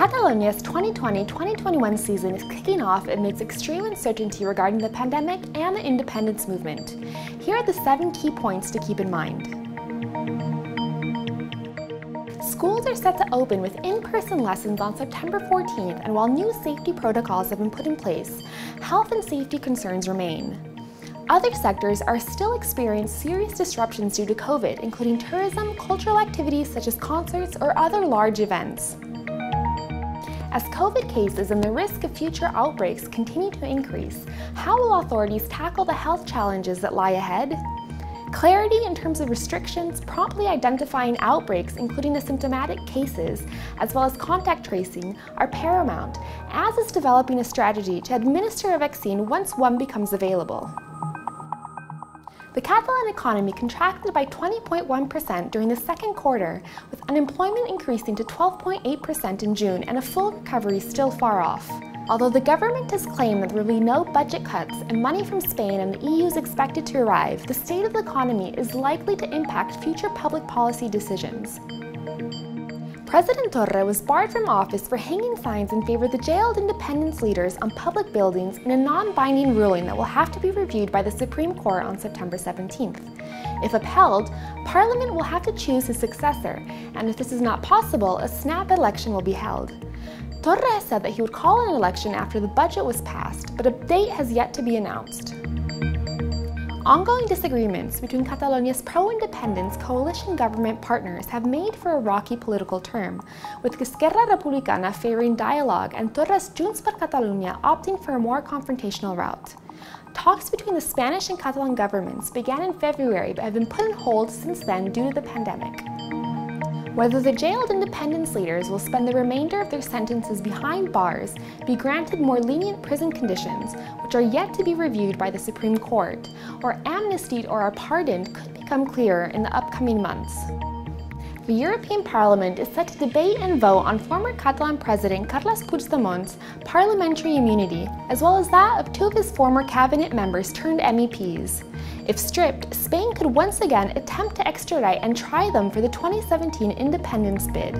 Catalonia's 2020-2021 season is kicking off amidst extreme uncertainty regarding the pandemic and the independence movement. Here are the seven key points to keep in mind. Schools are set to open with in-person lessons on September 14th, and while new safety protocols have been put in place, health and safety concerns remain. Other sectors are still experiencing serious disruptions due to COVID, including tourism, cultural activities such as concerts, or other large events. As COVID cases and the risk of future outbreaks continue to increase, how will authorities tackle the health challenges that lie ahead? Clarity in terms of restrictions, promptly identifying outbreaks, including asymptomatic cases, as well as contact tracing, are paramount, as is developing a strategy to administer a vaccine once one becomes available. The Catalan economy contracted by 20.1% during the second quarter, with unemployment increasing to 12.8% in June and a full recovery still far off. Although the government has claimed that there will be no budget cuts and money from Spain and the EU is expected to arrive, the state of the economy is likely to impact future public policy decisions. President Torra was barred from office for hanging signs in favor of the jailed independence leaders on public buildings in a non-binding ruling that will have to be reviewed by the Supreme Court on September 17th. If upheld, Parliament will have to choose his successor, and if this is not possible, a snap election will be held. Torra has said that he would call an election after the budget was passed, but a date has yet to be announced. Ongoing disagreements between Catalonia's pro-independence coalition government partners have made for a rocky political term, with Esquerra Republicana favoring dialogue and Torra's Junts per Catalunya opting for a more confrontational route. Talks between the Spanish and Catalan governments began in February but have been put on hold since then due to the pandemic. Whether the jailed independence leaders will spend the remainder of their sentences behind bars, be granted more lenient prison conditions, which are yet to be reviewed by the Supreme Court, or amnestied or are pardoned could become clearer in the upcoming months. The European Parliament is set to debate and vote on former Catalan President Carles Puigdemont's parliamentary immunity, as well as that of two of his former cabinet members turned MEPs. If stripped, Spain could once again attempt to extradite and try them for the 2017 independence bid.